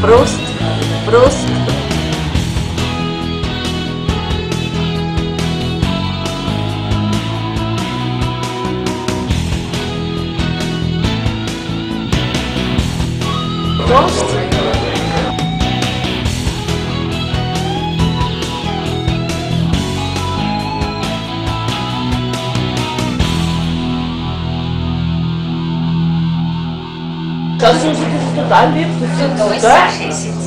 Prost. Prost. Prost. Então, Caso você quiser estudar livros, você estudar.